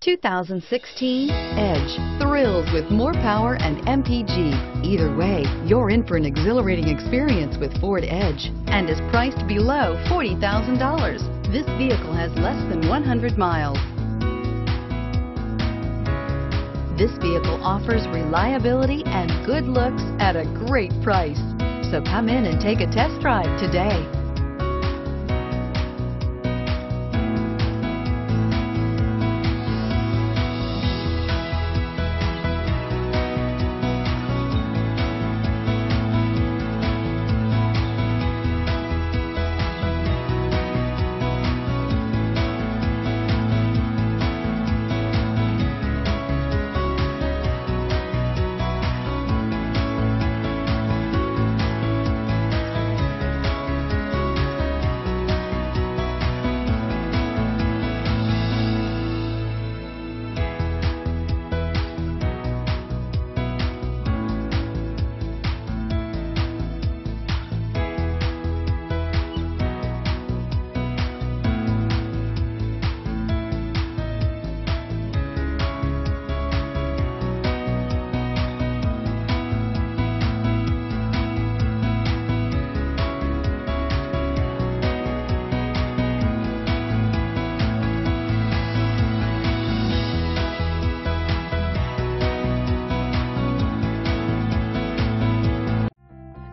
2016 Edge thrills with more power and MPG. Either way, you're in for an exhilarating experience with Ford Edge and is priced below $40,000. This vehicle has less than 100 miles. This vehicle offers reliability and good looks at a great price. So come in and take a test drive today.